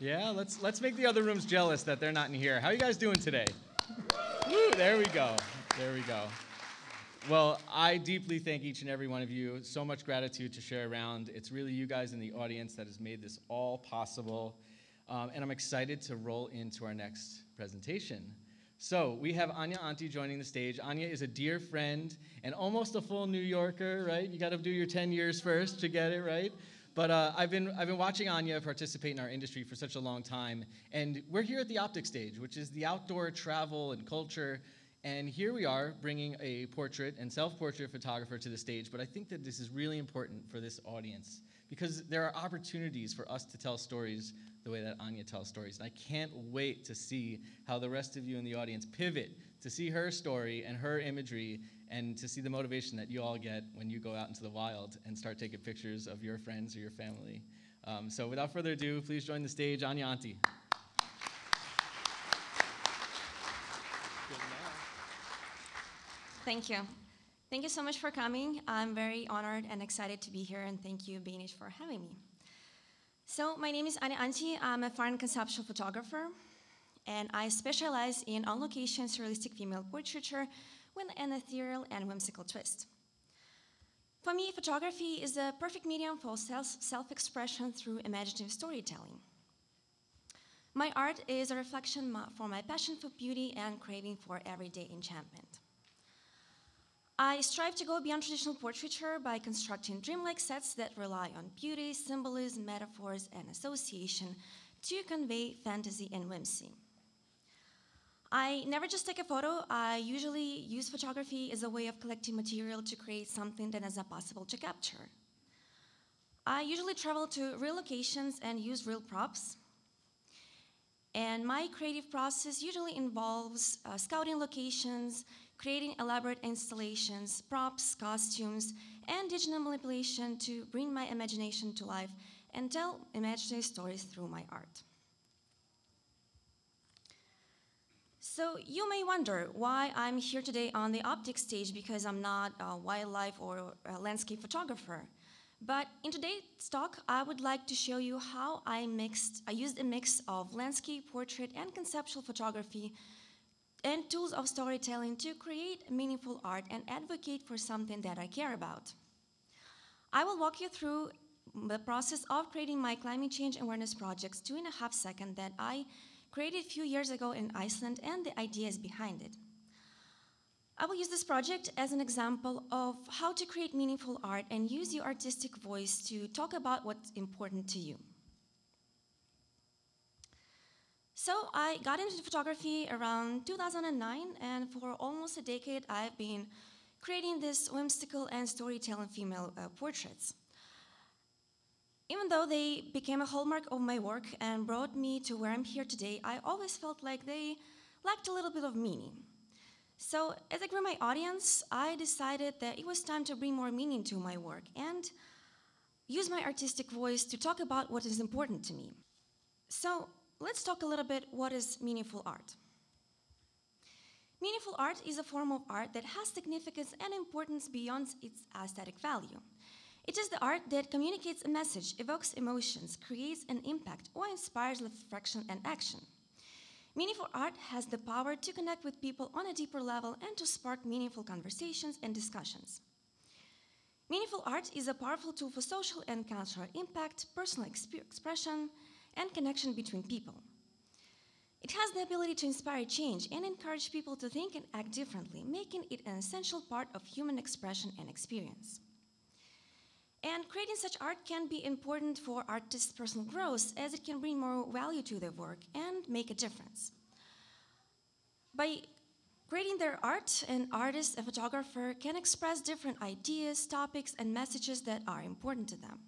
Yeah, let's let's make the other rooms jealous that they're not in here. How are you guys doing today? Woo, there we go. There we go. Well, I deeply thank each and every one of you. So much gratitude to share around. It's really you guys in the audience that has made this all possible. Um, and I'm excited to roll into our next presentation. So we have Anya Anti joining the stage. Anya is a dear friend and almost a full New Yorker, right? You got to do your 10 years first to get it, right? But uh, I've, been, I've been watching Anya participate in our industry for such a long time. And we're here at the Optic Stage, which is the outdoor travel and culture. And here we are bringing a portrait and self portrait photographer to the stage. But I think that this is really important for this audience because there are opportunities for us to tell stories the way that Anya tells stories. And I can't wait to see how the rest of you in the audience pivot to see her story and her imagery and to see the motivation that you all get when you go out into the wild and start taking pictures of your friends or your family. Um, so without further ado, please join the stage, Anya Anti. Thank you. Thank you so much for coming. I'm very honored and excited to be here, and thank you, Banish, for having me. So, my name is Anya Anti. I'm a foreign conceptual photographer, and I specialize in on location surrealistic female portraiture with an ethereal and whimsical twist. For me, photography is a perfect medium for self expression through imaginative storytelling. My art is a reflection for my passion for beauty and craving for everyday enchantment. I strive to go beyond traditional portraiture by constructing dreamlike sets that rely on beauty, symbolism, metaphors, and association to convey fantasy and whimsy. I never just take a photo. I usually use photography as a way of collecting material to create something that is not possible to capture. I usually travel to real locations and use real props. And my creative process usually involves uh, scouting locations, creating elaborate installations, props, costumes, and digital manipulation to bring my imagination to life and tell imaginary stories through my art. So you may wonder why I'm here today on the optic stage because I'm not a wildlife or a landscape photographer. But in today's talk, I would like to show you how I mixed, I used a mix of landscape, portrait, and conceptual photography and tools of storytelling to create meaningful art and advocate for something that I care about. I will walk you through the process of creating my climate change awareness projects two and a half seconds that I created a few years ago in Iceland and the ideas behind it. I will use this project as an example of how to create meaningful art and use your artistic voice to talk about what's important to you. So I got into photography around 2009, and for almost a decade, I've been creating this whimsical and storytelling female uh, portraits. Even though they became a hallmark of my work and brought me to where I'm here today, I always felt like they lacked a little bit of meaning. So, as I grew my audience, I decided that it was time to bring more meaning to my work and use my artistic voice to talk about what is important to me. So, let's talk a little bit what is meaningful art. Meaningful art is a form of art that has significance and importance beyond its aesthetic value. It is the art that communicates a message, evokes emotions, creates an impact, or inspires reflection and action. Meaningful art has the power to connect with people on a deeper level and to spark meaningful conversations and discussions. Meaningful art is a powerful tool for social and cultural impact, personal expression, and connection between people. It has the ability to inspire change and encourage people to think and act differently, making it an essential part of human expression and experience. And creating such art can be important for artists' personal growth as it can bring more value to their work and make a difference. By creating their art, an artist, a photographer can express different ideas, topics, and messages that are important to them.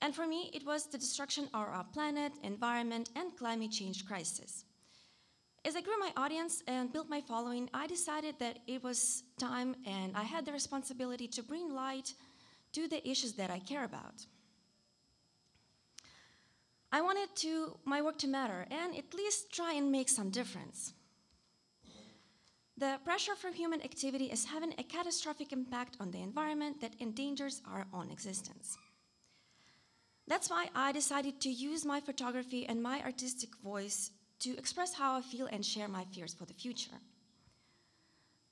And for me, it was the destruction of our planet, environment, and climate change crisis. As I grew my audience and built my following, I decided that it was time and I had the responsibility to bring light to the issues that I care about. I wanted to, my work to matter and at least try and make some difference. The pressure from human activity is having a catastrophic impact on the environment that endangers our own existence. That's why I decided to use my photography and my artistic voice to express how I feel and share my fears for the future.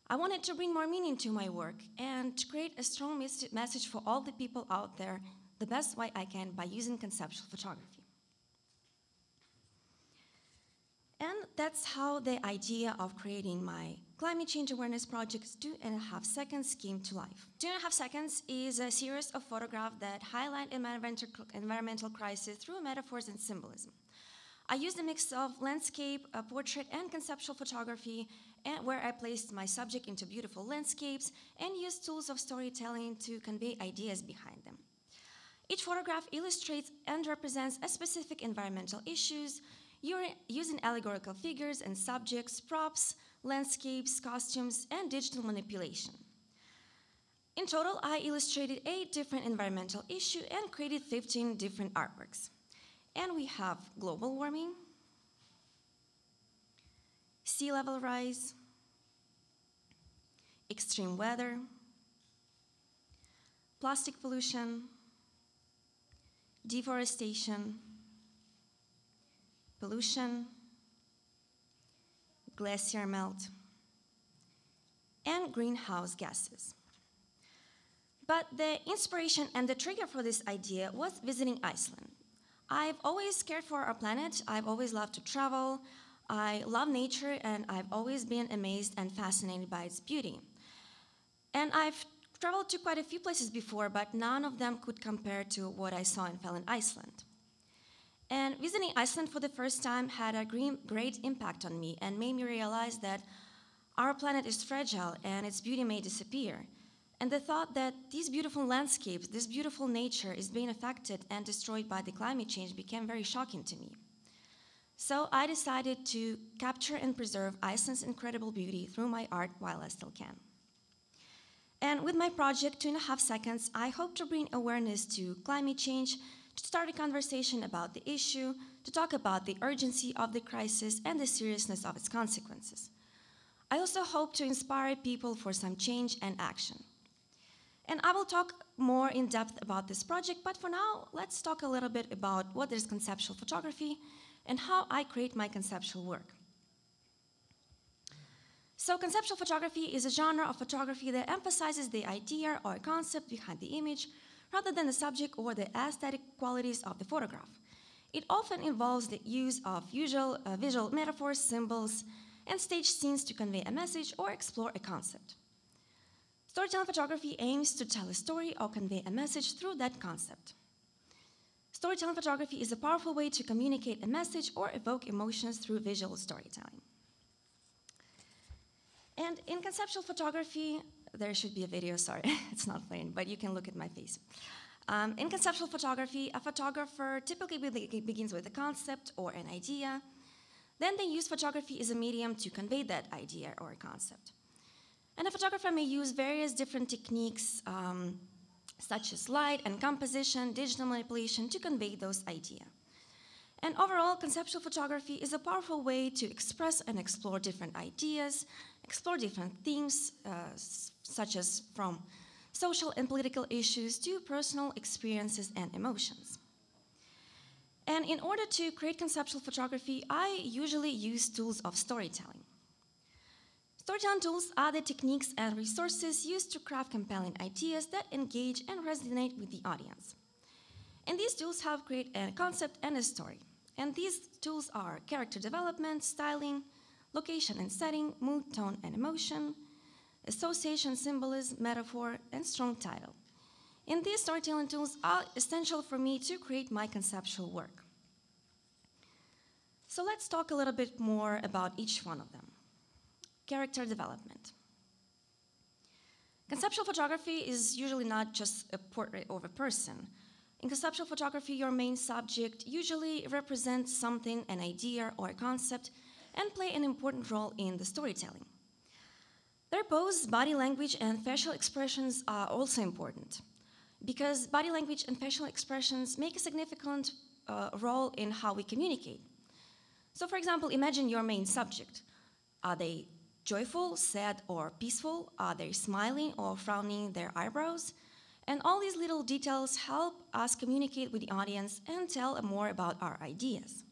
I wanted to bring more meaning to my work and to create a strong mes- message for all the people out there the best way I can by using conceptual photography. And that's how the idea of creating my climate change awareness project Two and a Half Seconds came to life. Two and a Half Seconds is a series of photographs that highlight environmental, crisis through metaphors and symbolism. I used a mix of landscape, portrait, and conceptual photography, where I placed my subject into beautiful landscapes and used tools of storytelling to convey ideas behind them. Each photograph illustrates and represents a specific environmental issues using allegorical figures and subjects, props, landscapes, costumes, and digital manipulation. In total, I illustrated eight different environmental issues and created 15 different artworks. And we have global warming, sea level rise, extreme weather, plastic pollution, deforestation, pollution, glacier melt, and greenhouse gases. But the inspiration and the trigger for this idea was visiting Iceland. I've always cared for our planet, I've always loved to travel, I love nature, and I've always been amazed and fascinated by its beauty. And I've traveled to quite a few places before, but none of them could compare to what I saw in Fellin, Iceland. And visiting Iceland for the first time had a great impact on me and made me realize that our planet is fragile and its beauty may disappear. And the thought that these beautiful landscapes, this beautiful nature is being affected and destroyed by the climate change became very shocking to me. So I decided to capture and preserve Iceland's incredible beauty through my art while I still can. And with my project, Two and a Half Seconds, I hope to bring awareness to climate change, to start a conversation about the issue, to talk about the urgency of the crisis and the seriousness of its consequences. I also hope to inspire people for some change and action. And I will talk more in depth about this project, but for now, let's talk a little bit about what is conceptual photography and how I create my conceptual work. So conceptual photography is a genre of photography that emphasizes the idea or concept behind the image rather than the subject or the aesthetic qualities of the photograph. It often involves the use of usual, uh, visual metaphors, symbols, and stage scenes to convey a message or explore a concept. Storytelling photography aims to tell a story or convey a message through that concept. Storytelling photography is a powerful way to communicate a message or evoke emotions through visual storytelling. And in conceptual photography, there should be a video, sorry, it's not playing, but you can look at my face. Um, in conceptual photography, a photographer typically begins with a concept or an idea. Then they use photography as a medium to convey that idea or concept. And a photographer may use various different techniques, um, such as light and composition, digital manipulation, to convey those ideas. And overall, conceptual photography is a powerful way to express and explore different ideas, explore different themes, uh, such as from social and political issues to personal experiences and emotions. And in order to create conceptual photography, I usually use tools of storytelling. Storytelling tools are the techniques and resources used to craft compelling ideas that engage and resonate with the audience. And these tools help create a concept and a story. And these tools are character development, styling, location and setting, mood, tone, and emotion, association, symbolism, metaphor, and strong title. And these storytelling tools are essential for me to create my conceptual work. So let's talk a little bit more about each one of them. Character development. Conceptual photography is usually not just a portrait of a person. In conceptual photography, your main subject usually represents something, an idea, or a concept and play an important role in the storytelling. Their pose, body language, and facial expressions are also important because body language and facial expressions make a significant uh, role in how we communicate. So, for example, imagine your main subject. Are they joyful, sad, or peaceful? Are they smiling or frowning their eyebrows? And all these little details help us communicate with the audience and tell more about our ideas.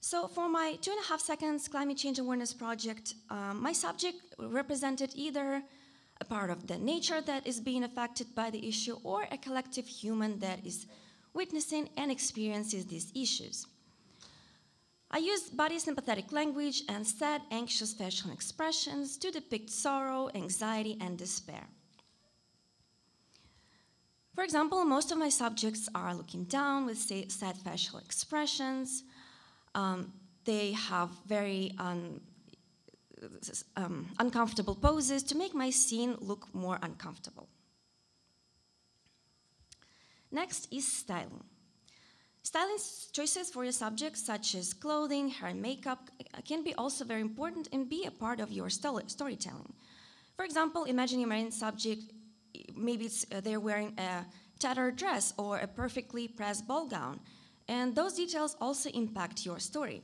So for my two and a half seconds climate change awareness project, um, my subject represented either a part of the nature that is being affected by the issue or a collective human that is witnessing and experiences these issues. I used body sympathetic language and sad, anxious facial expressions to depict sorrow, anxiety, and despair. For example, most of my subjects are looking down with sad facial expressions. Um, they have very un, um, uncomfortable poses to make my scene look more uncomfortable. Next is styling. Styling choices for your subjects, such as clothing, hair, and makeup, can be also very important and be a part of your storytelling. For example, imagine your main subject, maybe uh, they're wearing a tattered dress or a perfectly pressed ball gown, and those details also impact your story.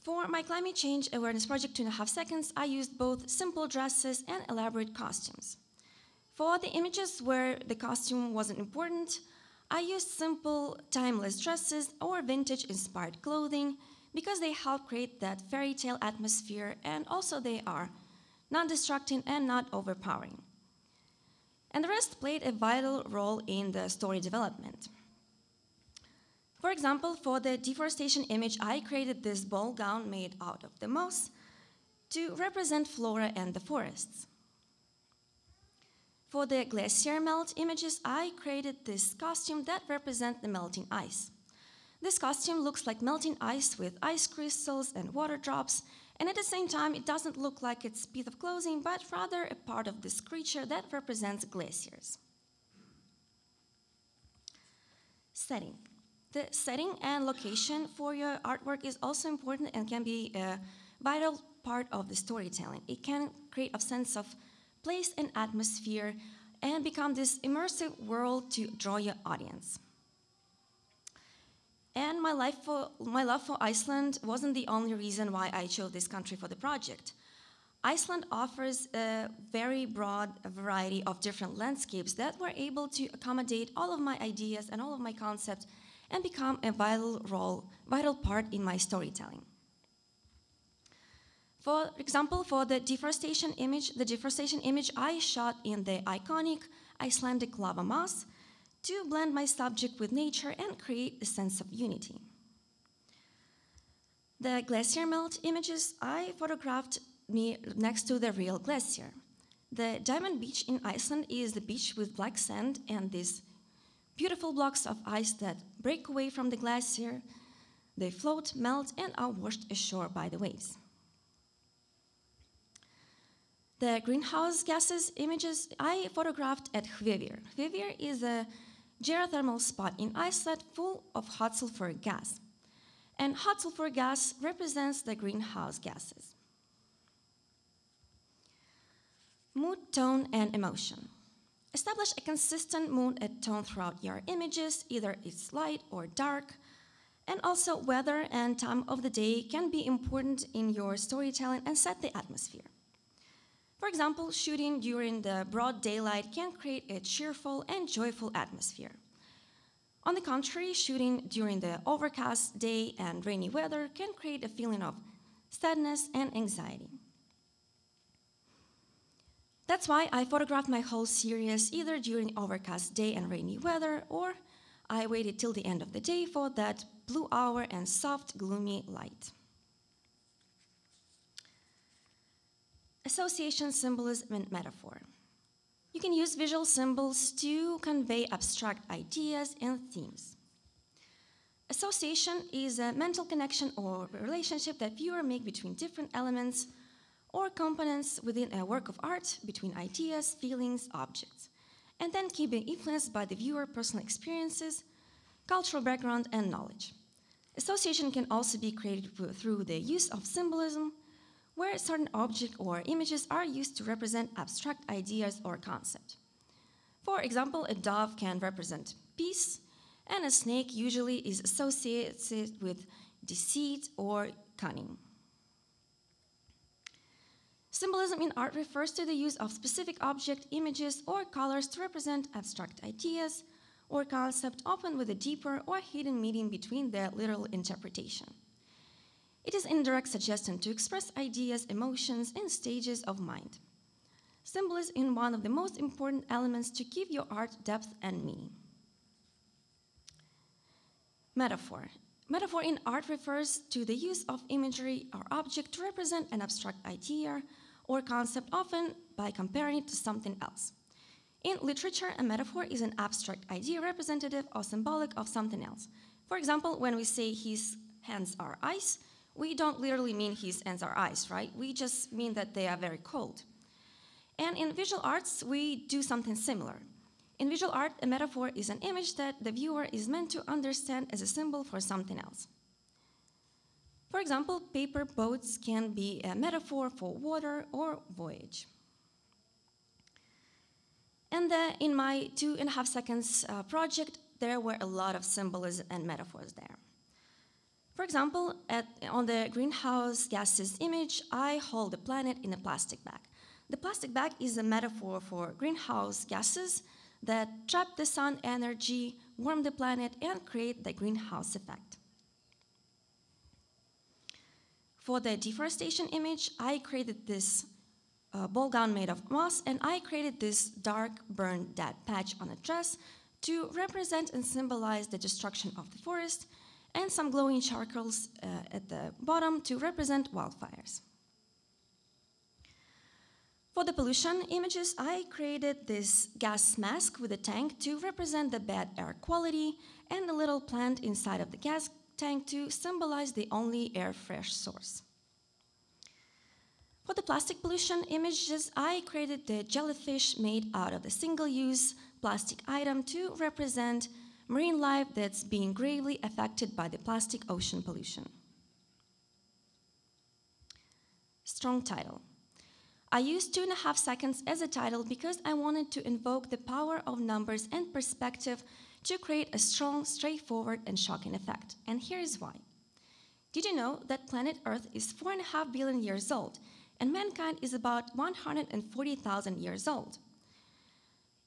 For my climate change awareness project, two and a half seconds, I used both simple dresses and elaborate costumes. For the images where the costume wasn't important, I use simple, timeless dresses or vintage inspired clothing because they help create that fairy tale atmosphere and also they are non distracting and not overpowering. And the rest played a vital role in the story development. For example, for the deforestation image, I created this ball gown made out of the moss to represent flora and the forests. For the glacier melt images, I created this costume that represents the melting ice. This costume looks like melting ice with ice crystals and water drops, and at the same time, it doesn't look like it's a piece of clothing, but rather a part of this creature that represents glaciers. Setting. The setting and location for your artwork is also important and can be a vital part of the storytelling. It can create a sense of place and atmosphere, and become this immersive world to draw your audience. And my, life for, my love for Iceland wasn't the only reason why I chose this country for the project. Iceland offers a very broad variety of different landscapes that were able to accommodate all of my ideas and all of my concepts and become a vital role, vital part in my storytelling. For example, for the deforestation image, the deforestation image I shot in the iconic Icelandic lava moss to blend my subject with nature and create a sense of unity. The glacier melt images I photographed near, next to the real glacier. The Diamond Beach in Iceland is the beach with black sand and these beautiful blocks of ice that break away from the glacier. They float, melt, and are washed ashore by the waves. The greenhouse gases images I photographed at Hverir. Hverir is a geothermal spot in Iceland full of hot sulfur gas. And hot sulfur gas represents the greenhouse gases. Mood, tone, and emotion. Establish a consistent mood and tone throughout your images, either it's light or dark. And also, weather and time of the day can be important in your storytelling and set the atmosphere. For example, shooting during the broad daylight can create a cheerful and joyful atmosphere. On the contrary, shooting during the overcast day and rainy weather can create a feeling of sadness and anxiety. That's why I photographed my whole series either during overcast day and rainy weather, or I waited till the end of the day for that blue hour and soft, gloomy light. Association, symbolism, and metaphor. You can use visual symbols to convey abstract ideas and themes. Association is a mental connection or relationship that viewer make between different elements or components within a work of art, between ideas, feelings, objects, and then can be influenced by the viewer personal experiences, cultural background, and knowledge. Association can also be created through the use of symbolism, where certain objects or images are used to represent abstract ideas or concepts. For example, a dove can represent peace, and a snake usually is associated with deceit or cunning. Symbolism in art refers to the use of specific object, images, or colors to represent abstract ideas or concept, often with a deeper or hidden meaning between their literal interpretation. Indirect suggestion to express ideas, emotions, and stages of mind. Symbolism is one of the most important elements to give your art depth and meaning. Metaphor. Metaphor in art refers to the use of imagery or object to represent an abstract idea or concept, often by comparing it to something else. In literature, a metaphor is an abstract idea representative or symbolic of something else. For example, when we say his hands are ice, we don't literally mean his hands are ice, right? We just mean that they are very cold. And in visual arts, we do something similar. In visual art, a metaphor is an image that the viewer is meant to understand as a symbol for something else. For example, paper boats can be a metaphor for water or voyage. And uh, in my two and a half seconds uh, project, there were a lot of symbolism and metaphors there. For example, at, on the greenhouse gases image, I hold the planet in a plastic bag. The plastic bag is a metaphor for greenhouse gases that trap the sun energy, warm the planet, and create the greenhouse effect. For the deforestation image, I created this uh, ball gown made of moss, and I created this dark burned dead patch on a dress to represent and symbolize the destruction of the forest, and some glowing charcoals uh, at the bottom to represent wildfires. For the pollution images, I created this gas mask with a tank to represent the bad air quality and a little plant inside of the gas tank to symbolize the only air fresh source. For the plastic pollution images, I created the jellyfish made out of the single-use plastic item to represent marine life that's being gravely affected by the plastic ocean pollution. Strong title. I used two and a half seconds as a title because I wanted to invoke the power of numbers and perspective to create a strong, straightforward, and shocking effect. And here is why. Did you know that planet Earth is four and a half billion years old, and mankind is about 140,000 years old?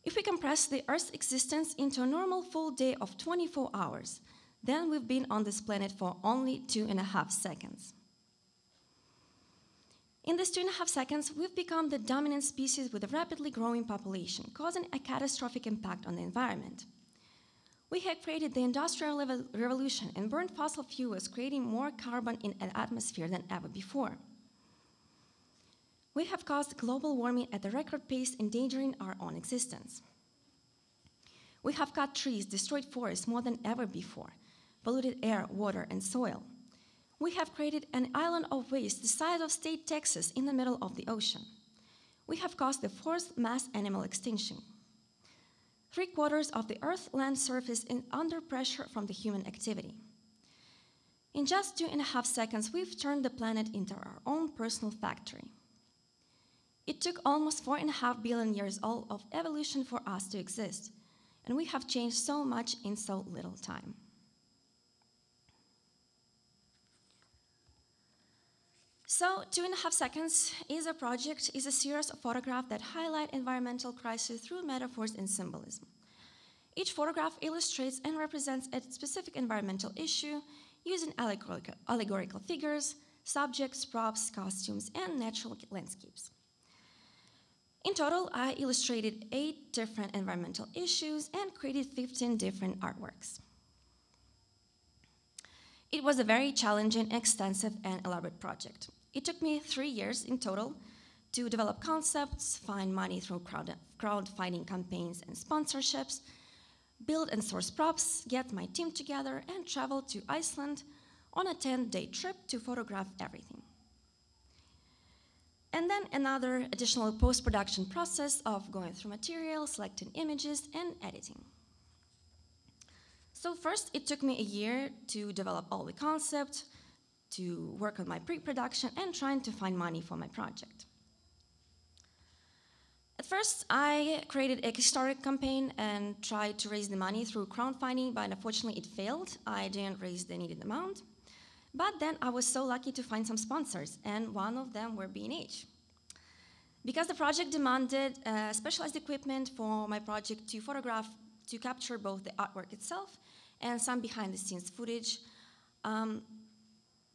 If we compress the Earth's existence into a normal full day of 24 hours, then we've been on this planet for only two and a half seconds. In these two and a half seconds, we've become the dominant species with a rapidly growing population, causing a catastrophic impact on the environment. We have created the Industrial Revolution and burned fossil fuels, creating more carbon in an atmosphere than ever before. We have caused global warming at a record pace, endangering our own existence. We have cut trees, destroyed forests more than ever before, polluted air, water, and soil we have created an island of waste the size of state Texas in the middle of the ocean. We have caused the fourth mass animal extinction. Three quarters of the Earth's land surface is under pressure from the human activity. In just two and a half seconds, we've turned the planet into our own personal factory. It took almost four and a half billion years all of evolution for us to exist, and we have changed so much in so little time. So, two and a half seconds is a project, is a series of photographs that highlight environmental crisis through metaphors and symbolism. Each photograph illustrates and represents a specific environmental issue using allegorical figures, subjects, props, costumes, and natural landscapes. In total, I illustrated eight different environmental issues and created 15 different artworks. It was a very challenging, extensive, and elaborate project. It took me three years in total to develop concepts, find money through crowd, crowdfunding campaigns and sponsorships, build and source props, get my team together, and travel to Iceland on a 10 day trip to photograph everything. And then another additional post production process of going through material, selecting images, and editing. So, first, it took me a year to develop all the concept, to work on my pre-production and trying to find money for my project. At first, I created a Kickstarter campaign and tried to raise the money through crowdfunding, but unfortunately it failed. I didn't raise the needed amount. But then I was so lucky to find some sponsors, and one of them were B&H. Because the project demanded uh, specialized equipment for my project to photograph, to capture both the artwork itself and some behind the scenes footage, um,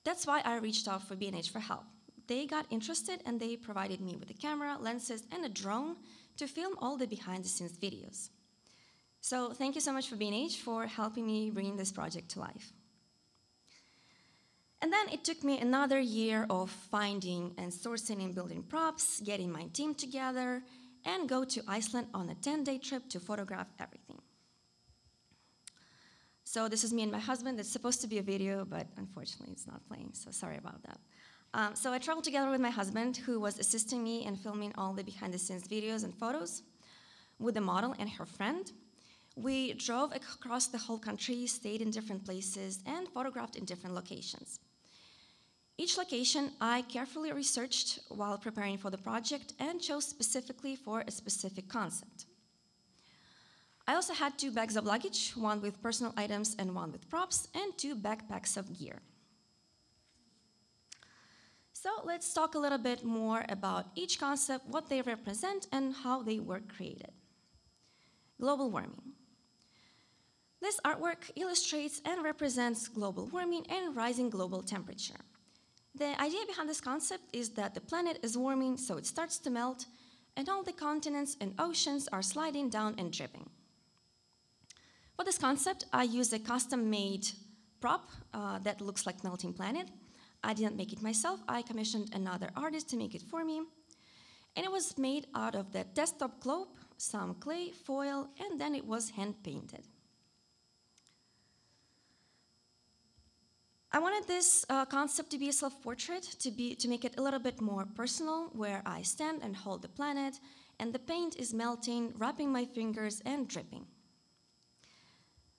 that's why I reached out for B&H for help. They got interested and they provided me with a camera, lenses, and a drone to film all the behind the scenes videos. So thank you so much for B&H for helping me bring this project to life. And then it took me another year of finding and sourcing and building props, getting my team together, and go to Iceland on a 10-day trip to photograph everything. So this is me and my husband. It's supposed to be a video, but unfortunately it's not playing, so sorry about that. Um, so I traveled together with my husband, who was assisting me in filming all the behind-the-scenes videos and photos, with the model and her friend. We drove across the whole country, stayed in different places, and photographed in different locations. Each location I carefully researched while preparing for the project and chose specifically for a specific concept. I also had two bags of luggage, one with personal items and one with props, and two backpacks of gear. So let's talk a little bit more about each concept, what they represent, and how they were created. Global warming. This artwork illustrates and represents global warming and rising global temperature. The idea behind this concept is that the planet is warming, so it starts to melt, and all the continents and oceans are sliding down and dripping. For this concept, I used a custom-made prop uh, that looks like melting planet. I didn't make it myself. I commissioned another artist to make it for me. And it was made out of the desktop globe, some clay, foil, and then it was hand-painted. I wanted this uh, concept to be a self-portrait, to, be, to make it a little bit more personal, where I stand and hold the planet, and the paint is melting, wrapping my fingers, and dripping.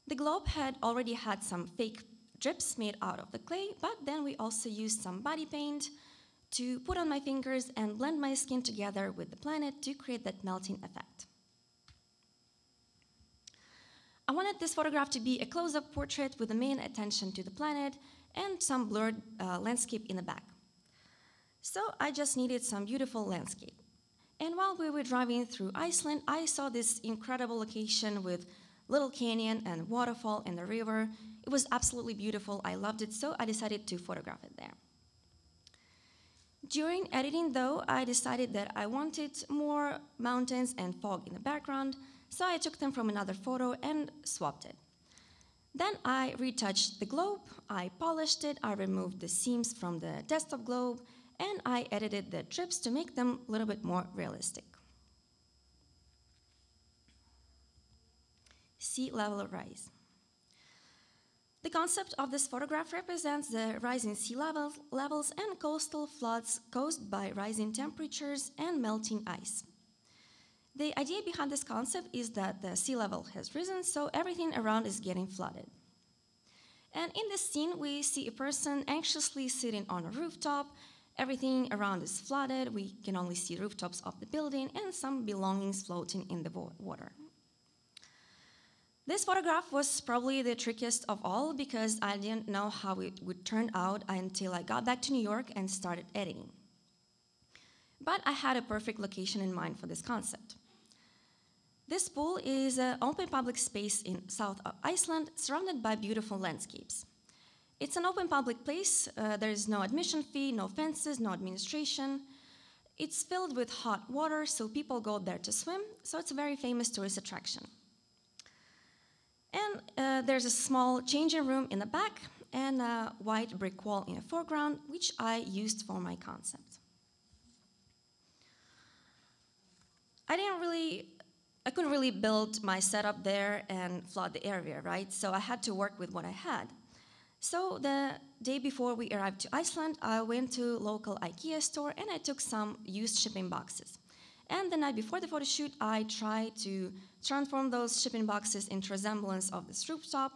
The globe had already had some fake drips made out of the clay, but then we also used some body paint to put on my fingers and blend my skin together with the planet to create that melting effect. I wanted this photograph to be a close-up portrait with the main attention to the planet and some blurred uh, landscape in the back. So I just needed some beautiful landscape. And while we were driving through Iceland, I saw this incredible location with little canyon and waterfall and the river. It was absolutely beautiful. I loved it, so I decided to photograph it there. During editing, though, I decided that I wanted more mountains and fog in the background, so I took them from another photo and swapped it. Then I retouched the globe, I polished it, I removed the seams from the desktop globe, and I edited the drips to make them a little bit more realistic. Sea level rise. The concept of this photograph represents the rising sea level, levels and coastal floods caused by rising temperatures and melting ice. The idea behind this concept is that the sea level has risen, so everything around is getting flooded. And in this scene, we see a person anxiously sitting on a rooftop. Everything around is flooded. We can only see rooftops of the building and some belongings floating in the water. This photograph was probably the trickiest of all because I didn't know how it would turn out until I got back to New York and started editing. But I had a perfect location in mind for this concept. This pool is an open public space in south Iceland surrounded by beautiful landscapes. It's an open public place. Uh, there is no admission fee, no fences, no administration. It's filled with hot water, so people go there to swim, so it's a very famous tourist attraction. And uh, there's a small changing room in the back and a white brick wall in the foreground, which I used for my concept. I didn't really I couldn't really build my setup there and flood the area, right? So I had to work with what I had. So the day before we arrived to Iceland, I went to local IKEA store and I took some used shipping boxes. And the night before the photo shoot, I tried to transform those shipping boxes into resemblance of this rooftop.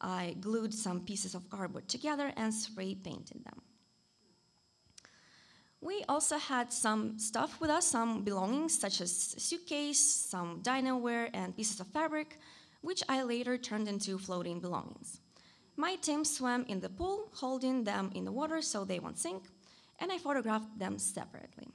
I glued some pieces of cardboard together and spray painted them. We also had some stuff with us, some belongings such as suitcase, some dinoware, and pieces of fabric, which I later turned into floating belongings. My team swam in the pool, holding them in the water so they won't sink, and I photographed them separately.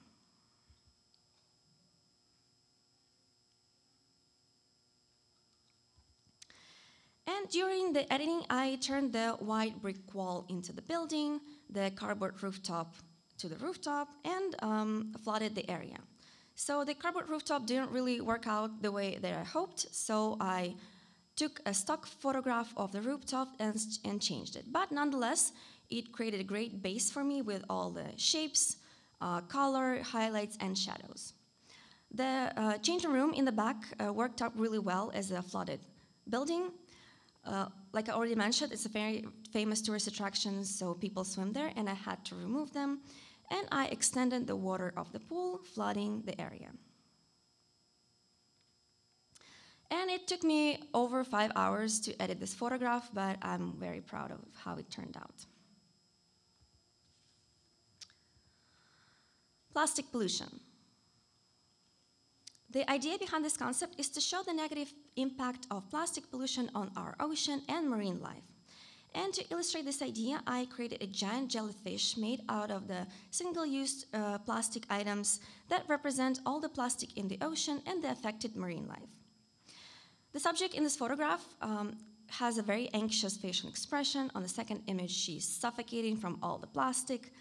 And during the editing, I turned the white brick wall into the building, the cardboard rooftop to the rooftop, and um, flooded the area. So the cardboard rooftop didn't really work out the way that I hoped, so I took a stock photograph of the rooftop and, and changed it. But nonetheless, it created a great base for me with all the shapes, uh, color, highlights, and shadows. The uh, changing room in the back uh, worked out really well as a flooded building. Uh, like I already mentioned, it's a very famous tourist attraction, so people swim there, and I had to remove them. And I extended the water of the pool, flooding the area. And it took me over five hours to edit this photograph, but I'm very proud of how it turned out. Plastic pollution. The idea behind this concept is to show the negative impact of plastic pollution on our ocean and marine life. And to illustrate this idea, I created a giant jellyfish made out of the single-use uh, plastic items that represent all the plastic in the ocean and the affected marine life. The subject in this photograph um, has a very anxious facial expression. On the second image, she's suffocating from all the plastic.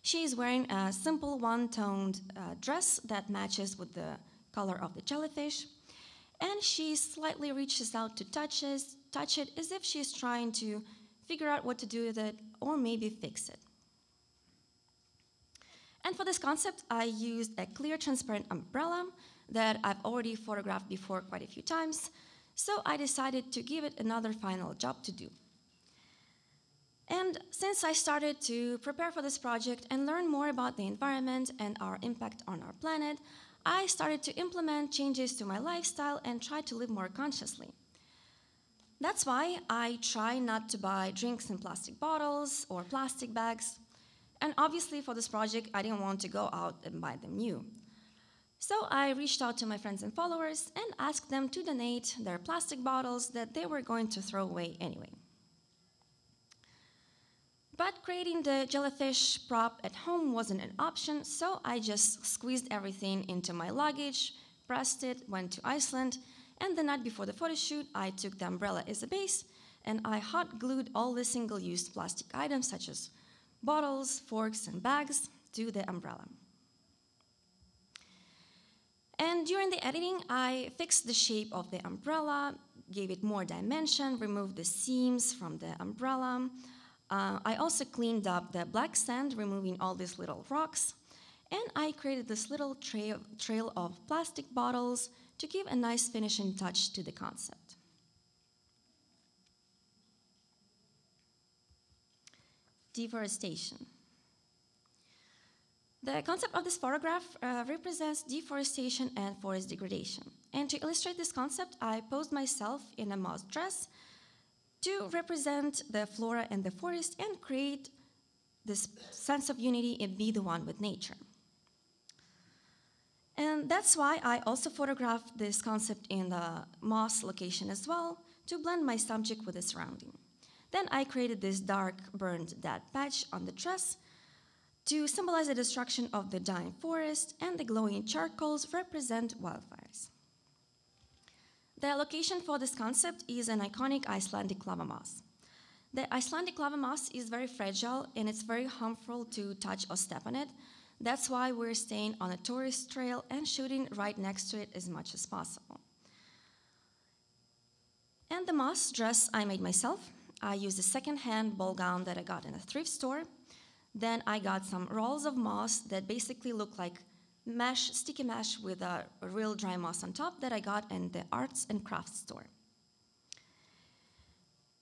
She is wearing a simple one-toned uh, dress that matches with the color of the jellyfish. And she slightly reaches out to touch it, touch it as if she's trying to figure out what to do with it or maybe fix it. And for this concept, I used a clear transparent umbrella that I've already photographed before quite a few times so I decided to give it another final job to do. And since I started to prepare for this project and learn more about the environment and our impact on our planet, I started to implement changes to my lifestyle and try to live more consciously. That's why I try not to buy drinks in plastic bottles or plastic bags. And obviously, for this project, I didn't want to go out and buy them new. So I reached out to my friends and followers and asked them to donate their plastic bottles that they were going to throw away anyway. But creating the jellyfish prop at home wasn't an option, so I just squeezed everything into my luggage, pressed it, went to Iceland, and the night before the photo shoot, I took the umbrella as a base and I hot glued all the single use plastic items such as bottles, forks, and bags to the umbrella. And during the editing, I fixed the shape of the umbrella, gave it more dimension, removed the seams from the umbrella. Uh, I also cleaned up the black sand, removing all these little rocks. And I created this little trail, trail of plastic bottles to give a nice finishing touch to the concept. Deforestation. The concept of this photograph uh, represents deforestation and forest degradation. And to illustrate this concept, I posed myself in a moss dress to represent the flora and the forest and create this sense of unity and be the one with nature. And that's why I also photographed this concept in the moss location as well to blend my subject with the surrounding. Then I created this dark burned dead patch on the dress to symbolize the destruction of the dying forest, and the glowing charcoals represent wildfires. The location for this concept is an iconic Icelandic lava moss. The Icelandic lava moss is very fragile and it's very harmful to touch or step on it. That's why we're staying on a tourist trail and shooting right next to it as much as possible. And the moss dress I made myself. I used a second-hand ball gown that I got in a thrift store then I got some rolls of moss that basically look like mesh, sticky mesh with a, real dry moss on top that I got in the arts and crafts store.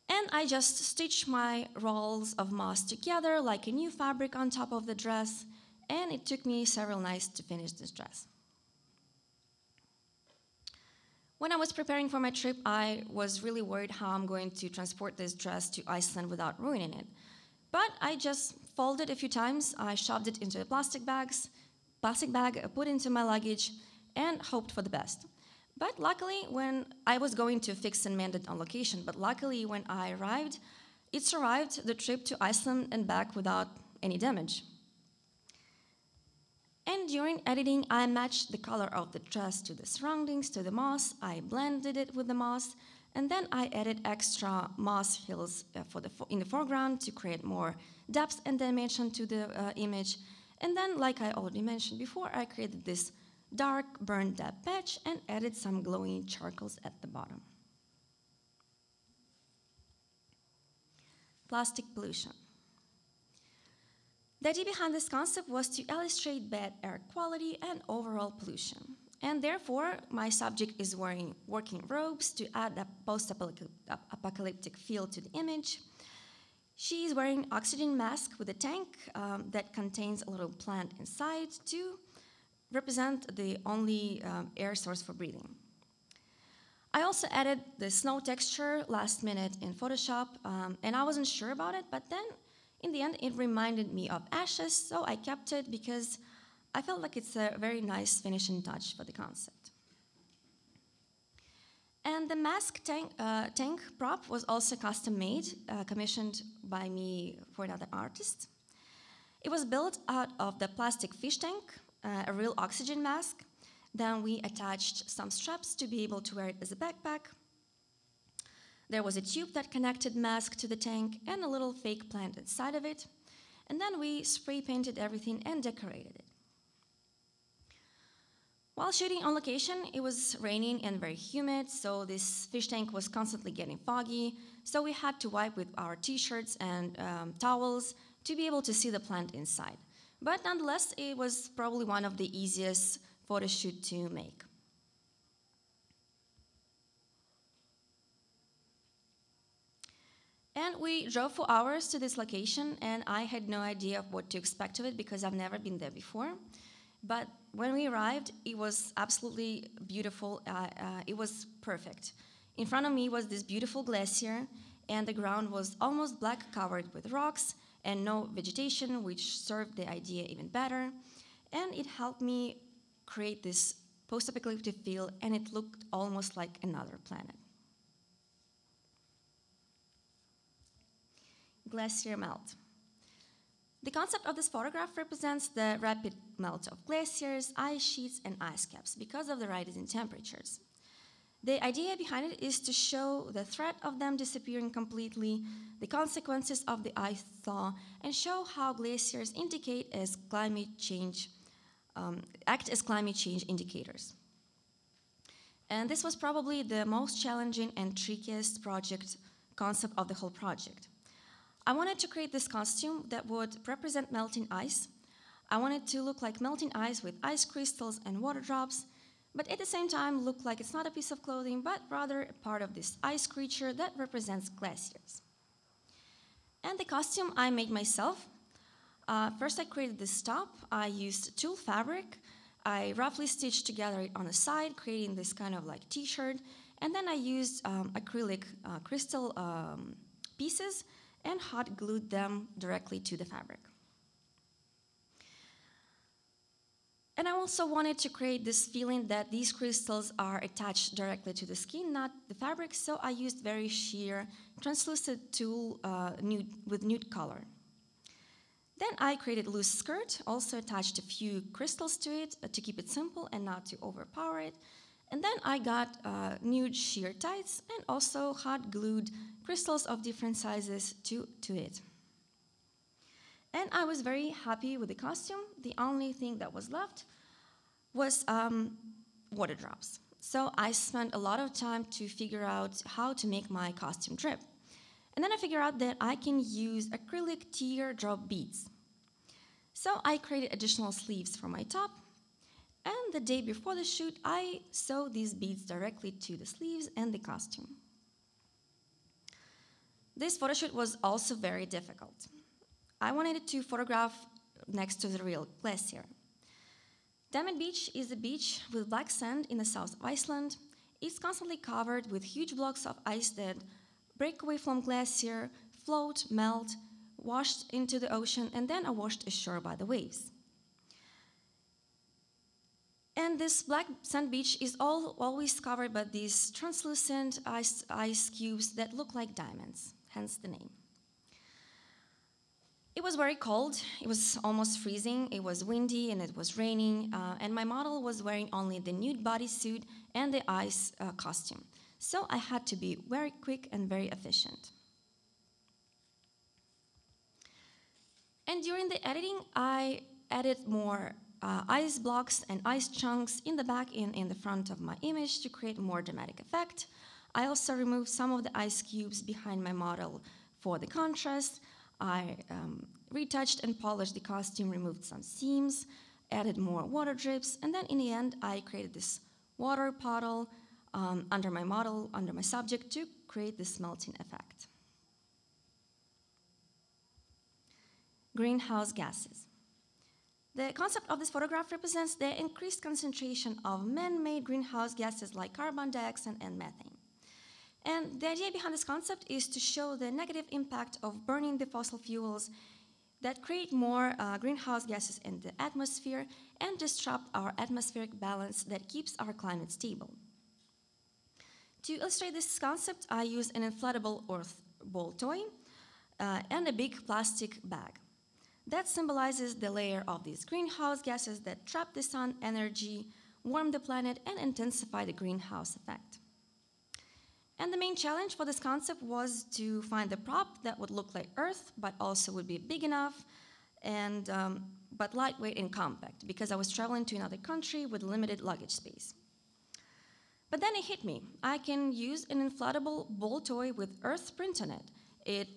And I just stitched my rolls of moss together like a new fabric on top of the dress, and it took me several nights to finish this dress. When I was preparing for my trip, I was really worried how I'm going to transport this dress to Iceland without ruining it. But I just folded a few times, I shoved it into a plastic bags, plastic bag, uh, put into my luggage, and hoped for the best. But luckily, when I was going to fix and mend it on location, but luckily when I arrived, it survived the trip to Iceland and back without any damage. And during editing, I matched the color of the dress to the surroundings, to the moss. I blended it with the moss, And then I added extra moss hills uh, for the in the foreground to create more depth and dimension to the uh, image. And then, like I already mentioned before, I created this dark burned up patch and added some glowing charcoals at the bottom. Plastic pollution. The idea behind this concept was to illustrate bad air quality and overall pollution. And therefore, my subject is wearing working robes to add a post apocalyptic feel to the image. She is wearing oxygen mask with a tank um, that contains a little plant inside to represent the only um, air source for breathing. I also added the snow texture last minute in Photoshop, um, and I wasn't sure about it, but then in the end it reminded me of ashes, so I kept it because I felt like it's a very nice finishing touch for the concept. And the mask tank, uh, tank prop was also custom made, uh, commissioned by me for another artist. It was built out of the plastic fish tank, uh, a real oxygen mask. Then we attached some straps to be able to wear it as a backpack. There was a tube that connected mask to the tank and a little fake plant inside of it. And then we spray painted everything and decorated it. While shooting on location, it was raining and very humid, so this fish tank was constantly getting foggy. So we had to wipe with our t shirts and um, towels to be able to see the plant inside. But nonetheless, it was probably one of the easiest photo shoot to make. And we drove for hours to this location, and I had no idea of what to expect of it because I've never been there before. But when we arrived, it was absolutely beautiful. Uh, uh, it was perfect. In front of me was this beautiful glacier, and the ground was almost black covered with rocks and no vegetation, which served the idea even better. And it helped me create this post apocalyptic feel, and it looked almost like another planet. Glacier melt. The concept of this photograph represents the rapid melt of glaciers, ice sheets, and ice caps because of the rise in temperatures. The idea behind it is to show the threat of them disappearing completely, the consequences of the ice thaw, and show how glaciers indicate as climate change, um, act as climate change indicators. And this was probably the most challenging and trickiest project concept of the whole project. I wanted to create this costume that would represent melting ice. I wanted to look like melting ice with ice crystals and water drops, but at the same time look like it's not a piece of clothing, but rather a part of this ice creature that represents glaciers. And the costume I made myself. Uh, first, I created this top. I used tulle fabric. I roughly stitched together it on the side, creating this kind of like t-shirt. And then I used um, acrylic uh, crystal um, pieces and hot glued them directly to the fabric. And I also wanted to create this feeling that these crystals are attached directly to the skin, not the fabric, so I used very sheer, translucent tulle uh, nude, with nude color. Then I created loose skirt, also attached a few crystals to it uh, to keep it simple and not to overpower it. And then I got uh, nude sheer tights and also hot glued crystals of different sizes to, to it. And I was very happy with the costume. The only thing that was left was um, water drops. So I spent a lot of time to figure out how to make my costume drip. And then I figured out that I can use acrylic teardrop beads. So I created additional sleeves for my top and the day before the shoot, I sewed these beads directly to the sleeves and the costume. This photo shoot was also very difficult. I wanted to photograph next to the real glacier. Diamond Beach is a beach with black sand in the south of Iceland. It's constantly covered with huge blocks of ice that break away from glacier, float, melt, washed into the ocean, and then are washed ashore by the waves. And this black sand beach is all, always covered by these translucent ice, ice cubes that look like diamonds, hence the name. It was very cold, it was almost freezing, it was windy and it was raining, uh, and my model was wearing only the nude bodysuit and the ice uh, costume. So I had to be very quick and very efficient. And during the editing, I added more uh, ice blocks and ice chunks in the back and in the front of my image to create more dramatic effect. I also removed some of the ice cubes behind my model for the contrast. I um, retouched and polished the costume, removed some seams, added more water drips, and then in the end, I created this water puddle um, under my model, under my subject, to create this melting effect. Greenhouse gases. The concept of this photograph represents the increased concentration of man-made greenhouse gases like carbon dioxide and methane. And the idea behind this concept is to show the negative impact of burning the fossil fuels that create more uh, greenhouse gases in the atmosphere and disrupt our atmospheric balance that keeps our climate stable. To illustrate this concept, I use an inflatable earth ball toy uh, and a big plastic bag. That symbolizes the layer of these greenhouse gases that trap the sun energy, warm the planet, and intensify the greenhouse effect. And the main challenge for this concept was to find the prop that would look like Earth, but also would be big enough, and, um, but lightweight and compact, because I was traveling to another country with limited luggage space. But then it hit me. I can use an inflatable ball toy with Earth print on it. It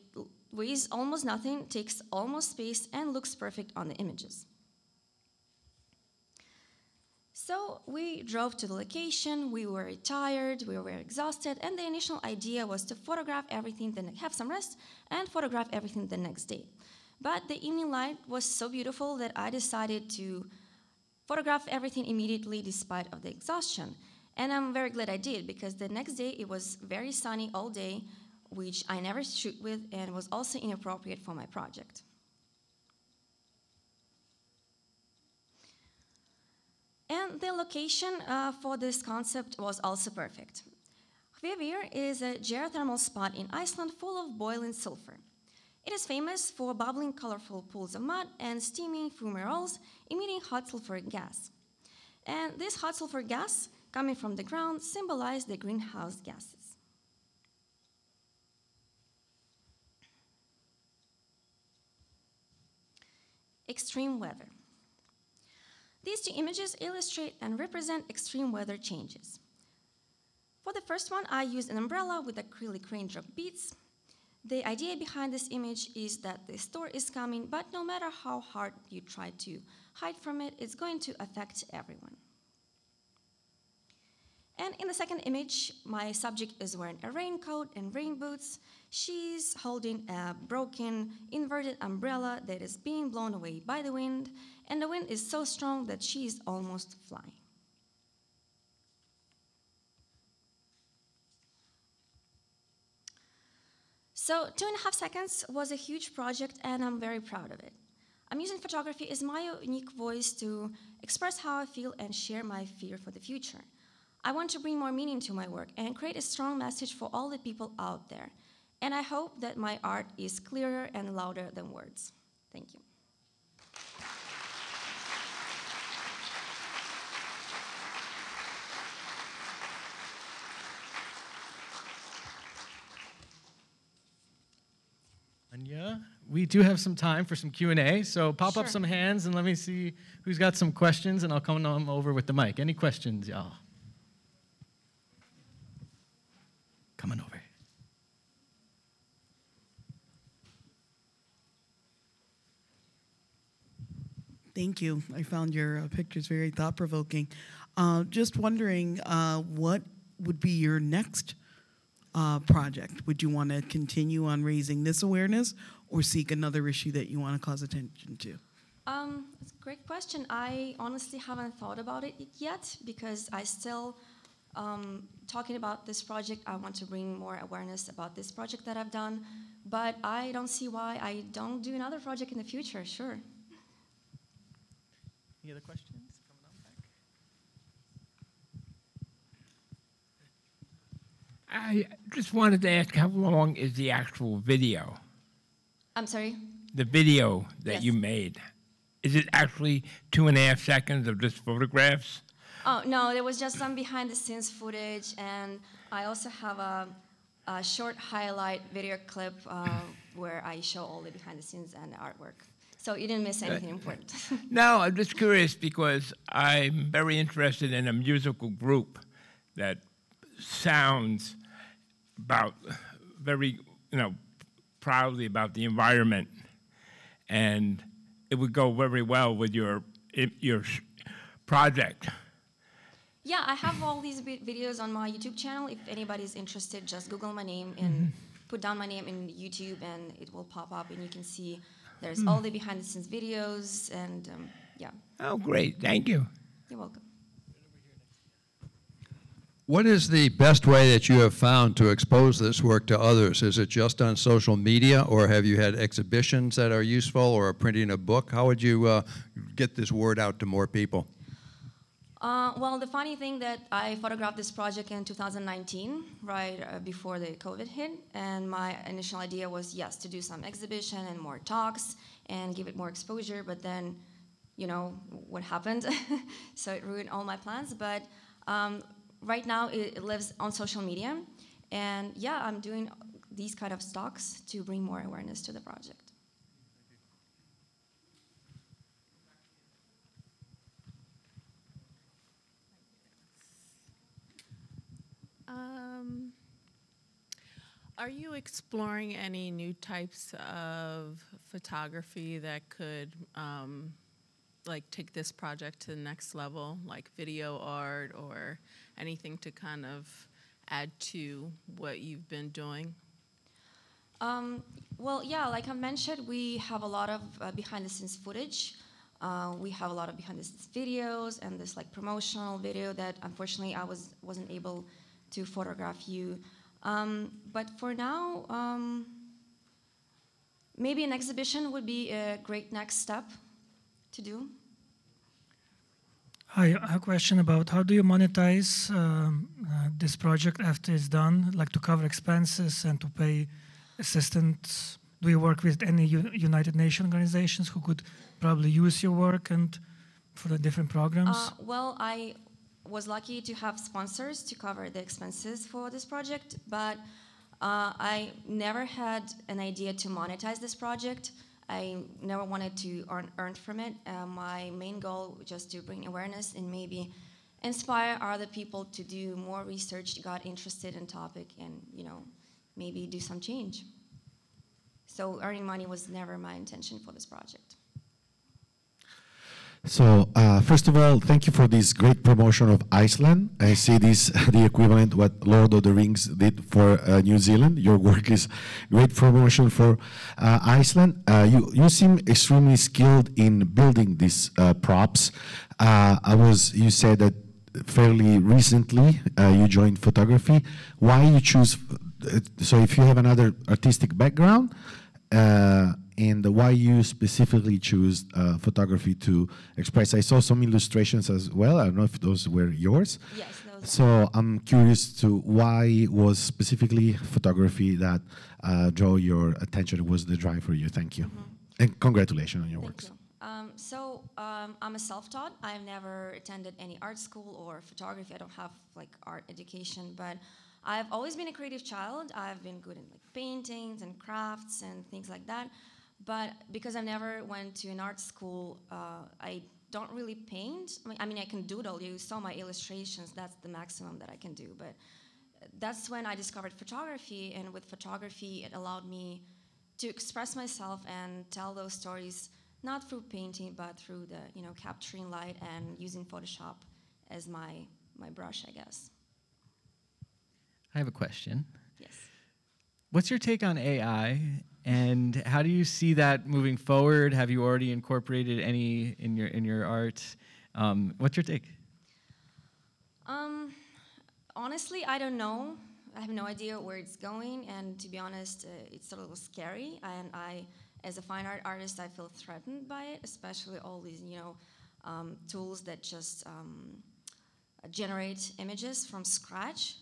weighs almost nothing, takes almost space, and looks perfect on the images. So we drove to the location, we were tired, we were exhausted, and the initial idea was to photograph everything, then have some rest, and photograph everything the next day. But the evening light was so beautiful that I decided to photograph everything immediately despite of the exhaustion. And I'm very glad I did because the next day it was very sunny all day, which I never shoot with and was also inappropriate for my project. And the location uh, for this concept was also perfect. Hverir is a geothermal spot in Iceland full of boiling sulfur. It is famous for bubbling colorful pools of mud and steaming fumaroles emitting hot sulfuric gas. And this hot sulfur gas coming from the ground symbolize the greenhouse gases. Extreme weather. These two images illustrate and represent extreme weather changes. For the first one, I used an umbrella with acrylic raindrop beads. The idea behind this image is that the storm is coming, but no matter how hard you try to hide from it, it's going to affect everyone. And in the second image, my subject is wearing a raincoat and rain boots. She's holding a broken, inverted umbrella that is being blown away by the wind, and the wind is so strong that she is almost flying. So, two and a half seconds was a huge project, and I'm very proud of it. I'm using photography as my unique voice to express how I feel and share my fear for the future. I want to bring more meaning to my work and create a strong message for all the people out there. And I hope that my art is clearer and louder than words. Thank you. Anya, we do have some time for some Q&A, so pop up some hands and let me see who's got some questions, and I'll come over with the mic. Any questions, y'all? Coming over. Thank you. I found your uh, pictures very thought provoking. Uh, just wondering, uh, what would be your next uh, project? Would you want to continue on raising this awareness or seek another issue that you want to cause attention to? Um, it's a great question. I honestly haven't thought about it yet because I still, um, talking about this project, I want to bring more awareness about this project that I've done. But I don't see why I don't do another project in the future, sure. Any other questions? Coming on back. I just wanted to ask how long is the actual video? I'm sorry? The video that Yes. you made. Is it actually two and a half seconds of just photographs? Oh, no, there was just some behind the scenes footage, and I also have a, a short highlight video clip uh, where I show all the behind the scenes and the artwork. So you didn't miss anything important. No, I'm just curious because I'm very interested in a musical group that sounds about very, you know, proudly about the environment, and it would go very well with your your project. Yeah, I have all these videos on my YouTube channel. If anybody's interested, just Google my name and put down my name in YouTube, and it will pop up, and you can see there's all the behind the scenes videos, and um, yeah, Oh, great! Thank you. you're welcome. What is the best way that you have found to expose this work to others? Is it just on social media, or have you had exhibitions that are useful, or printing a book? How would you uh, get this word out to more people? Uh, well, the funny thing that I photographed this project in 2019, right uh, before the COVID hit, and my initial idea was yes to do some exhibition and more talks and give it more exposure. But then, you know, what happened? so it ruined all my plans. But um, right now, it, it lives on social media, and yeah, I'm doing these kind of talks to bring more awareness to the project. Are you exploring any new types of photography that could, um, like, take this project to the next level, like video art or anything to kind of add to what you've been doing? Um, well, yeah, like I mentioned, we have a lot of uh, behind the scenes footage. Uh, we have a lot of behind the scenes videos and this like promotional video that unfortunately I was wasn't able to photograph you. Um, but for now, um, maybe an exhibition would be a great next step to do. Hi, I have a question about how do you monetize um, uh, this project after it's done, like to cover expenses and to pay assistants? Do you work with any U- United Nations organizations who could probably use your work and for the different programs? Uh, well, I was lucky to have sponsors to cover the expenses for this project, but uh, I never had an idea to monetize this project. I never wanted to earn, earn from it. Uh, my main goal was just to bring awareness and maybe inspire other people to do more research, got interested in topic, and you know, maybe do some change. So earning money was never my intention for this project. So, uh, first of all, thank you for this great promotion of Iceland. I see this the equivalent what Lord of the Rings did for uh, New Zealand. Your work is great promotion for uh, Iceland. Uh, you you seem extremely skilled in building these uh, props. Uh, I was you said that fairly recently you joined photography. Why you choose? So, if you have another artistic background. And why you specifically choose uh, photography to express. I saw some illustrations as well. I don't know if those were yours. Yes, those are- So I'm curious to why was specifically photography that uh, drew your attention was the drive for you. Thank you, and congratulations on your Thank works. you. Um, so um, I'm a self-taught. I've never attended any art school or photography. I don't have like art education, but I've always been a creative child. I've been good in like paintings and crafts and things like that. But because I never went to an art school, uh, I don't really paint. I mean, I mean, I can doodle. You saw my illustrations. That's the maximum that I can do. But that's when I discovered photography, and with photography, it allowed me to express myself and tell those stories not through painting, but through the you know capturing light and using Photoshop as my my brush, I guess. I have a question. Yes. What's your take on AI, and how do you see that moving forward? Have you already incorporated any in your in your art? Um, what's your take? Um, honestly, I don't know. I have no idea where it's going, and to be honest, uh, it's a little scary. And I, as a fine art artist, I feel threatened by it, especially all these, you know, um, tools that just um, generate images from scratch.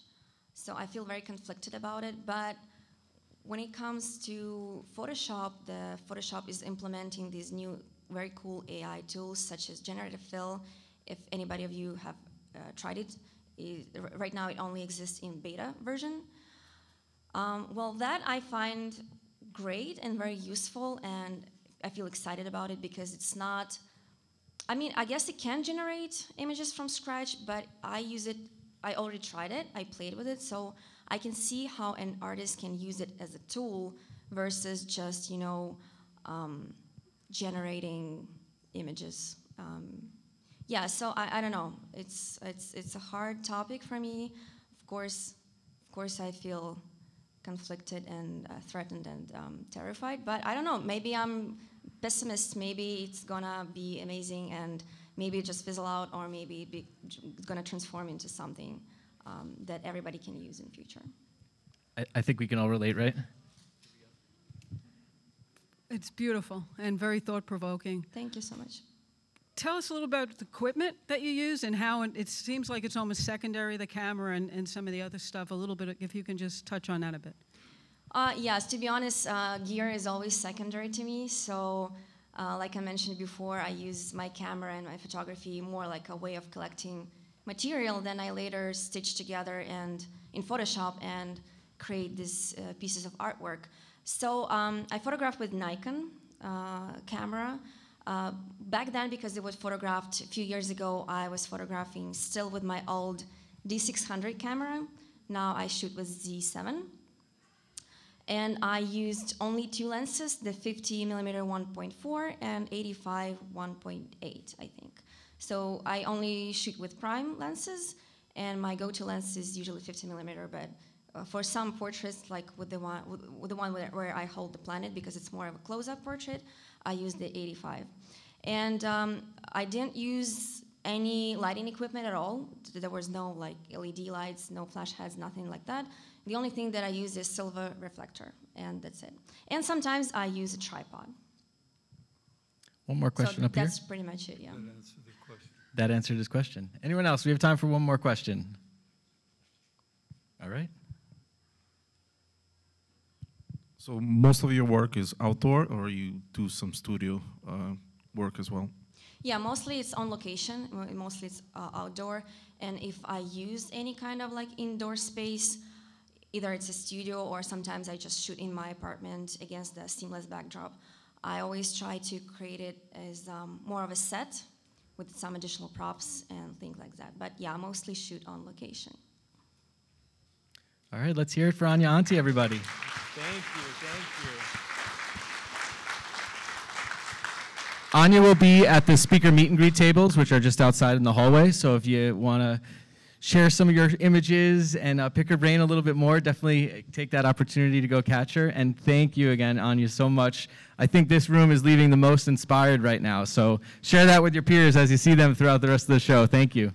So I feel very conflicted about it. But when it comes to Photoshop, the Photoshop is implementing these new very cool AI tools such as generative fill. If anybody of you have uh, tried it, It, right now, it only exists in beta version. Um, well, that I find great and very useful, and I feel excited about it because it's not. I mean, I guess it can generate images from scratch, but I use it. I already tried it. I played with it, so I can see how an artist can use it as a tool versus just you know um, generating images. Um, yeah, so I, I don't know. It's it's it's a hard topic for me. Of course, of course, I feel conflicted and uh, threatened and um, terrified. But I don't know. Maybe I'm pessimist. Maybe it's gonna be amazing, and maybe it just fizzle out, or maybe be, it's gonna transform into something um, that everybody can use in future. I, I think we can all relate, right? It's beautiful and very thought provoking. Thank you so much. Tell us a little about the equipment that you use and how it, it seems like it's almost secondary, the camera and, and some of the other stuff. A little bit, if you can just touch on that a bit. Uh, yes, to be honest, uh, gear is always secondary to me. So, uh, like I mentioned before, I use my camera and my photography more like a way of collecting material. Then I later stitch together and in Photoshop and create these uh, pieces of artwork. So um, I photographed with Nikon uh, camera. Uh, back then, because it was photographed a few years ago, I was photographing still with my old D600 camera. Now I shoot with Z7 and I used only two lenses, the 50 millimeter 1.4 and 85 1.8, I think. So I only shoot with prime lenses, and my go-to lens is usually 50 millimeter, but uh, for some portraits, like with the one, with, the one where, where, I hold the planet, because it's more of a close-up portrait, I use the 85. And um, I didn't use any lighting equipment at all. There was no like LED lights, no flash heads, nothing like that. The only thing that I use is silver reflector, and that's it. And sometimes I use a tripod. One more question so up here. That's pretty much it, yeah. That answered his question. Anyone else? We have time for one more question. All right. So most of your work is outdoor, or you do some studio uh, work as well? Yeah, mostly it's on location. Mostly it's uh, outdoor. And if I use any kind of like indoor space, either it's a studio or sometimes I just shoot in my apartment against the seamless backdrop. I always try to create it as um, more of a set with some additional props and things like that. But yeah, mostly shoot on location. All right, let's hear it for Anya Anti, everybody. Thank you, thank you. Anya will be at the speaker meet and greet tables, which are just outside in the hallway. So if you want to share some of your images and uh, pick her brain a little bit more, definitely take that opportunity to go catch her. And thank you again, Anya, so much. I think this room is leaving the most inspired right now. So share that with your peers as you see them throughout the rest of the show. Thank you.